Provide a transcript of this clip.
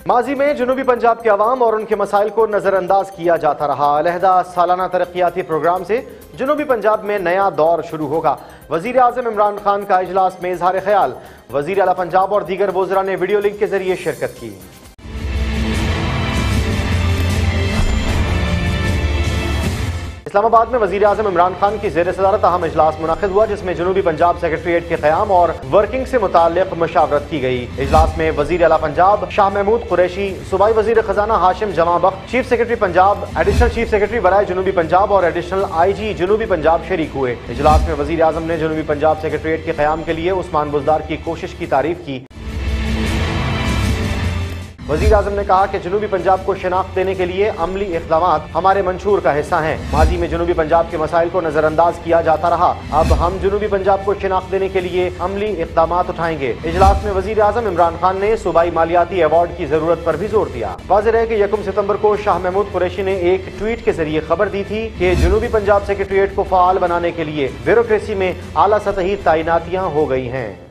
माजी में जनूबी पंजाब के आवाम और उनके मसाइल को नज़रअंदाज किया जाता रहा। अलहदा सालाना तरक्याती प्रोग्राम से जनूबी पंजाब में नया दौर शुरू होगा। वज़ीर अजम इमरान खान का अजलास में इजहार ख्याल वज़ीर अला पंजाब और दीगर वजरा ने वीडियो लिंक के ज़रिए शिरकत की। इस्लामाबाद में वज़ीर अजम इमरान खान की जेर सदारत अहम इजलास मुनद हुआ, जिसमें जनूबी पंजाब सेक्रेटरीट के क्याम और वर्किंग से मुतल मशावरत की गई। इजलास में वज़ीर अला पंजाब शाह महमूद कुरैशी, सूबाई वज़ीर खजाना Hashim Jawan Bakht chief secretary Punjab, additional chief secretary बरए जनूबी पंजाब और एडिशनल आई जी जनूबी पंजाब शरीक हुए। इजलास में वज़ीर अजम ने जनूबी पंजाब सेक्रेटरीट के क्याम के लिए उस्मान बुजदार की कोशिश की तारीफ़ की। वज़ीर अजम ने कहा कि जनूबी पंजाब को शनाख्त देने के लिए अमली इकदाम हमारे मंशूर का हिस्सा हैं। माजी में जनूबी पंजाब के मसाइल को नजरअंदाज किया जाता रहा। अब हम जनूबी पंजाब को शनाख्त देने के लिए अमली इकदाम उठाएँगे। इजलास में वज़ीर अजम इमरान खान ने सूबाई मालियाती अवार्ड की ज़रूरत आरोप भी ज़ोर दिया। वाजह है की यकम सितंबर को शाह महमूद कुरैशी ने एक ट्वीट के ज़रिए खबर दी थी की जनूबी पंजाब सेक्रेटरीट को फाल बनाने के लिए ब्यूरोक्रेसी में आला सतही तैनातियाँ हो गई हैं।